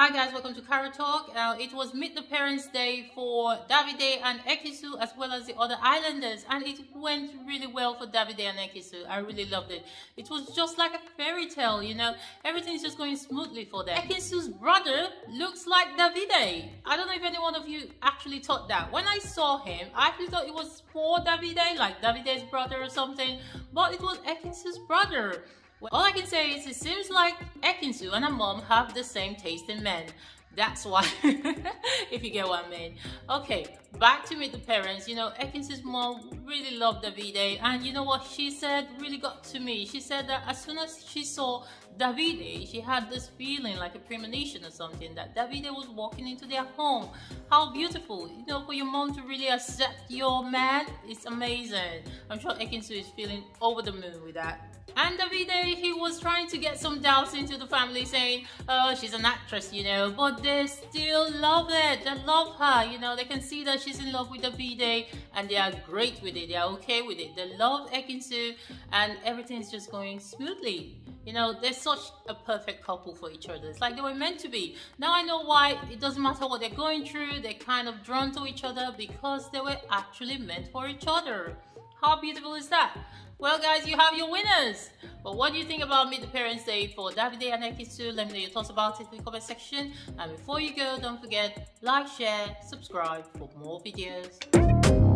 Hi guys, welcome to Karo Talk. Uh, it was Meet the Parents Day for Davide and Ekin-Su as well as the other islanders and it went really well for Davide and Ekin-Su. I really loved it. It was just like a fairy tale, you know. Everything's just going smoothly for them. Ekin-Su's brother looks like Davide. I don't know if any one of you actually thought that. When I saw him, I actually thought it was for Davide, like Davide's brother or something, but it was Ekin-Su's brother. Well, all I can say is it seems like Ekin-Su and her mom have the same taste in men. That's why, if you get what I mean. Okay, back to meet the parents. You know, Ekin-Su's mom really loved Davide, and you know what she said really got to me. She said that as soon as she saw Davide, she had this feeling like a premonition or something that Davide was walking into their home. How beautiful, you know, for your mom to really accept your man, it's amazing. I'm sure Ekin-Su is feeling over the moon with that. And Davide, he was trying to get some doubts into the family saying, oh, she's an actress, you know, but they still love it. They love her, you know, they can see that she's in love with Davide and they are great with it. They are okay with it. They love Ekin-Su and everything is just going smoothly. You know, they're such a perfect couple for each other. It's like they were meant to be. Now I know why it doesn't matter what they're going through. They're kind of drawn to each other because they were actually meant for each other. How beautiful is that? Well, guys, you have your winners. But what do you think about Meet the Parents Day for Davide and Ekin-Su? Let me know your thoughts about it in the comment section. And before you go, don't forget, like, share, subscribe for more videos.